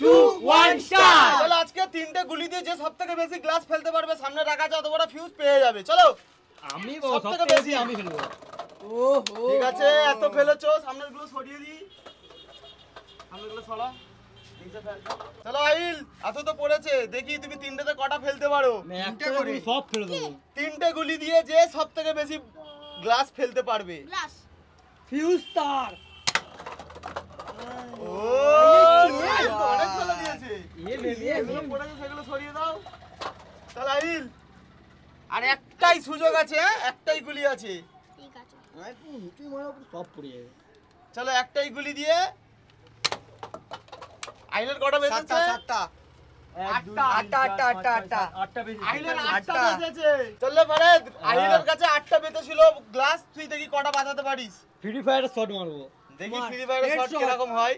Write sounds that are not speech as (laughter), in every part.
Two one চলো আজকে তিনটে গুলি দিয়ে যে সব থেকে বেশি গ্লাস ফেলতে পারবে সামনে রাখা আছে বড় ফিউজ পেয়ে যাবে। চলো! আমি সব সব থেকে থেকে বেশি বেশি আমি ফেলব। ঠিক আছে এত ফেলেছো সামনেরগুলো সরিয়ে দিই। সামনেরগুলো সরা চলো আইল এত তো পড়েছে দেখি তুমি তিনটেতে কটা ফেলতে পারো। আমি একটা করে সব ফেলে দেবো। তিনটে গুলি দিয়ে যে সব থেকে বেশি গ্লাস ফেলতে পারবে। গ্লাস ফিউজ তার ও! অনেক ফেলে দিয়েছে। এ পড়েছে সেগুলো সরিয়ে দাও। চল আইল আর একটাই সুযোগ আছে হ্যাঁ? একটাই গুলি আছে। ঠিক আছে। তুই মারা সব পড়ে যাবে। চলো একটাই গুলি দিয়ে আইলের কটা বেজেছে? সাতটা আটটা, আটটা, আটটা, আটটা। আটটা আইলের আটটা। বেজেছে। চললে পারে আইলের কাছে আটটা বেজেছিল গ্লাস তুই দেখি কটা বাজাতে পারিস। ফ্রি ফায়ারে শট মারবো। দেখি ফ্রি ফায়ারের শট কীরকম হয়।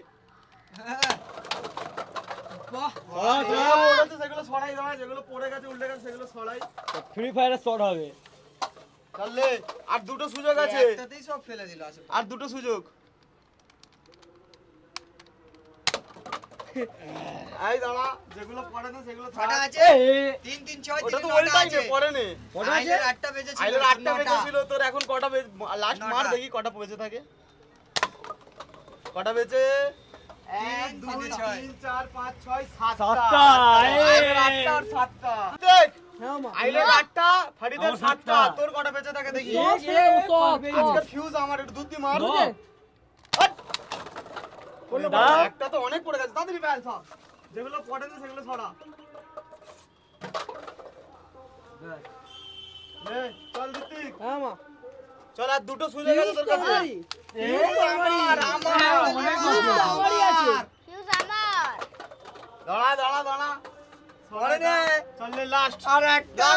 ফ্রি ফায়ারে শট হবে। চললে আর দুটো সুযোগ আছে। সব ফেলে দিল আর দুটো সুযোগ। এই দাঁড়া যেগুলো পড়ে না সেগুলো ছটা আছে। এ, তিন তিন ছয় ওটা তো ওই টাইমে পড়ে নে। কটা আছে? আইলের আটটা বেজেছিল আইলের আটটা নটা। বেজেছিল তোর এখন কটা লাস্ট মার দেখি কটা বেজে থাকে। কটা বেজে হ্যাঁ। তোর কটা বেঁচে থাকে দেখি। ফিউজ আমার একটু দুধ দিয়ে মার। একটা তো অনেক পড়ে গেছে তাড়াতাড়ি ফেল সব। যেগুলো পড়ে না সেগুলো ছড়া নে, চল ঋত্বিক। হ্যাঁ, মা। চল আর দুটো সুযোগ আছে তোর কাছে। আমার, আমার, হ্যাঁ, ফিউজ আছে। আমার। দাঁড়া দাঁড়া দাঁড়া। পড়ে নে। চল লাস্ট আর একটা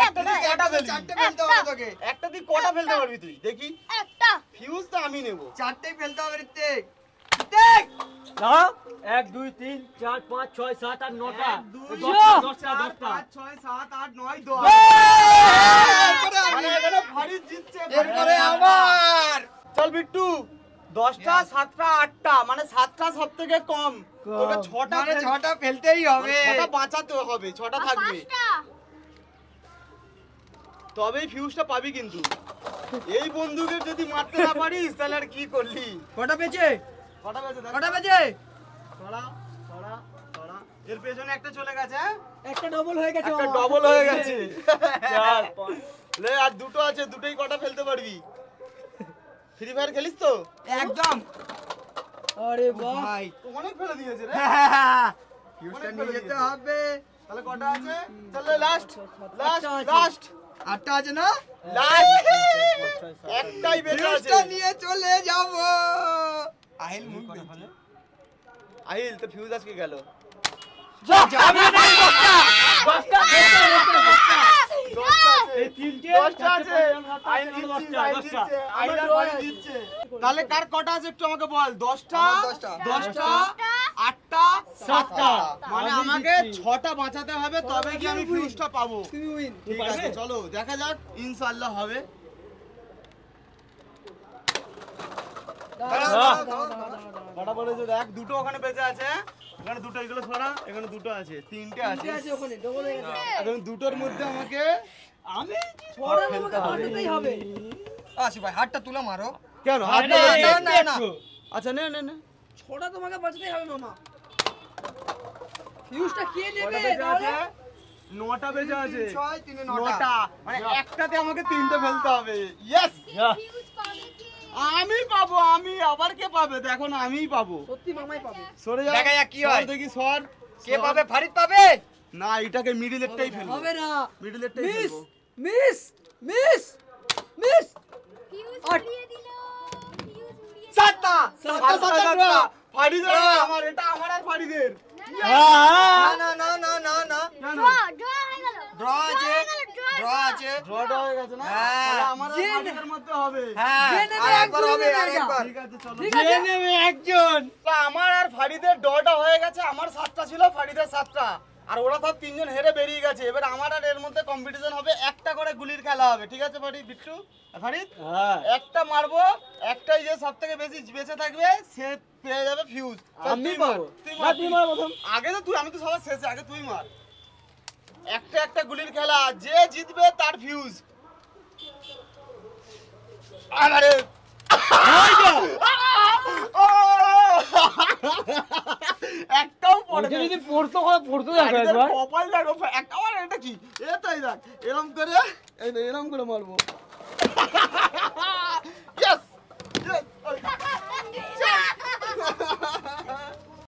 একটা তুই কটা চারটে ফেলতে হবে একটা তুই কটা ফেলতে পারবি তুই? দেখি। একটা ফিউজ তো আমি নেব। চারটেই ফেলতে হবে ঋত্বিক। দাঁড়াও। এক দুই তিন চার পাঁচ ছয় সাত আট নটা। দশটা দশটা ছয়, সাত, আট, নয়, দশ। এরপরে আমার চল বিট্টু। দশটা সাতটা আটটা। মানে সাতটা সব থেকে কম। তোকে ছটা মানে ছটা ফেলতেই হবে। মানে ছটা বাঁচাতে হবে ছটা থাকবে। তবেই ফিউজটা পাবি কিন্তু। এই বন্দুকের যদি মারতে না পারিস তাহলে আর কি করলি? কটা পেয়েছে কটা বেজে কটা পেয়েছে ছড়া, ছড়া, ছড়া। এর পেছনে একটা চলে গেছে হ্যাঁ? একটা ডবল হয়ে গেছে একটা। ডবল হয়ে গেছে। চার লে আর দুটো আছে দুটোই কটা ফেলতে পারবি? ফ্রি ফায়ার খেলিস তো? একদম। আরে বাহ। ভাই অনেক ফেলে দিয়েছে রে। (laughs) ফিউজটা নিয়ে যেতে হবে। তাহলে কটা আছে? চলে লাস্ট লাস্ট লাস্ট আটটা আছে। না? লাস্ট একটাই বেঁচে আছে। নিয়ে চলে যাব। আহিল মুখ। আহিল তো ফিউজ আজকে গেল। তাহলে কার কটা আছে একটু আমাকে বল? দশটা? দশটা। দশটা? আটটা? সাতটা। মানে আমাকে ছটা বাঁচাতে হবে তবে কি আমি ফিউজটা পাবো। ঠিক আছে চলো দেখা যাক। ইনশাআল্লাহ হবে। দাঁড়াও। দাঁড়াও, দাঁড়াও, কটা বলেছে দেখ দুটো ওখানে বেঁচে আছে। এখানে দুটো এগুলো ছড়া এখানে দুটো আছে তিনটে আছে। আছে ওখানে ডবল হয়ে গেছে। এখন দুটোর মধ্যে আমাকে আমি আমাকে হবে। আসি ভাই হাতটা তুলে মারো। কেন? হাতটা না, না, না, না। আচ্ছা নে নে নে। ছড়া তোমাকে বাঁচাতেই হবে মামা। ফিউজটা কে নেবে? তাহলে? নটা বেজে আছে। ছয় তিনে নটা। মানে একটাতে আমাকে তিনটে ফেলতে হবে। ইয়েস আমি পাবো আমি আবার কে পাবে? দেখো না আমিই পাবো। সত্যি মামাই পাবে। সরে যা দেখা যাক কি হয়। দেখি সর। কে পাবে? ফারিদ পাবে? না এটাকে মিডিলেরটাই ফেলব। হবে না। মিডিলেরটাই মিস মিস মিস মিস। উড়িয়ে সাতটা সাতটা, সাতটা। সাতটা আমার এটা আমার আর ফারিদের। হ্যাঁ না না না না না। না কেন ড্র ড্র হয়ে গেল। ড্র আছে ড্র আছে। হয়ে গেছে না? হ্যাঁ। আমার জেনে- মধ্যে হবে। হ্যাঁ হবে ঠিক আছে নেবে একজন। আমার আর ফারিদের ডটা হয়ে গেছে আমার সাতটা ছিল ফারিদের সাতটা। আর ওরা সব তিনজন হেরে বেরিয়ে গেছে। এবার আমার আর এর মধ্যে কম্পিটিশন হবে একটা করে গুলির খেলা হবে। ঠিক আছে ফারিদ বিট্টু? ফারিদ? হ্যাঁ। একটা মারবো একটাই যে সব থেকে বেশি বেঁচে থাকবে সে পেয়ে যাবে ফিউজ আমি পাবো তুই মার তুই মার প্রথম। আগে তো তুই আমি তো সবার শেষে আগে তুই মার। একটা একটা গুলির খেলা যে জিতবে তার ফিউজ আরে! একটাও পড়ে যদি পড়তো পড়তো কপাল দেখো একটা এটা কি? এ তাই দেখ এরম করে এরম করে মারবো।